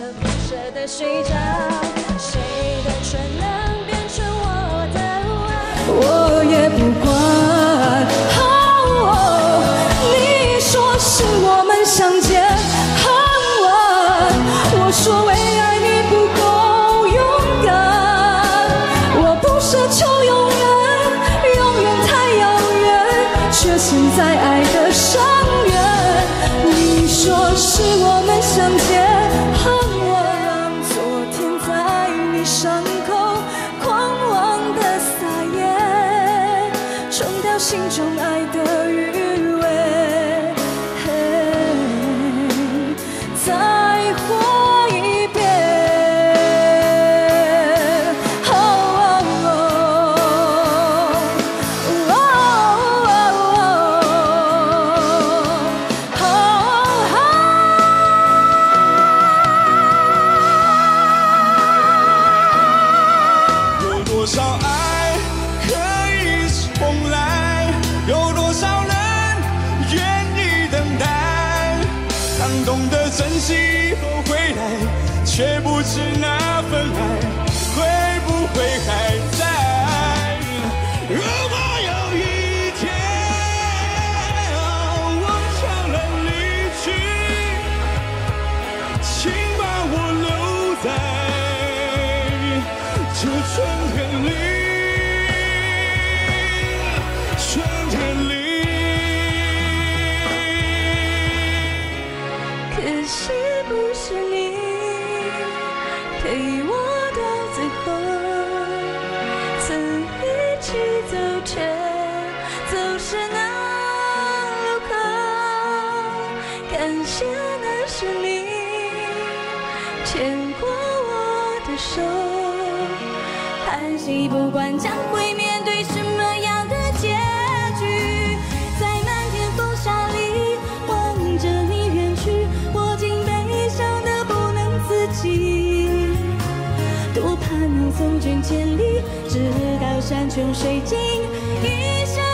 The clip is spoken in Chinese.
的睡着，谁的唇能变成我的吻？我也不管。你说是我们相见恨晚，我说为爱你不够勇敢。我不奢求永远，永远太遥远，却陷在爱的深渊。你说是我心中爱。却不知那份爱会不会还在。如果有一天我悄然离去，请把我留在。这春天里，春天里。可惜不是你陪我到最后，曾一起走，却走失那路口。感谢那是你牵过我的手，叹息不管将会面多盼能送君千里直到山穷水尽一生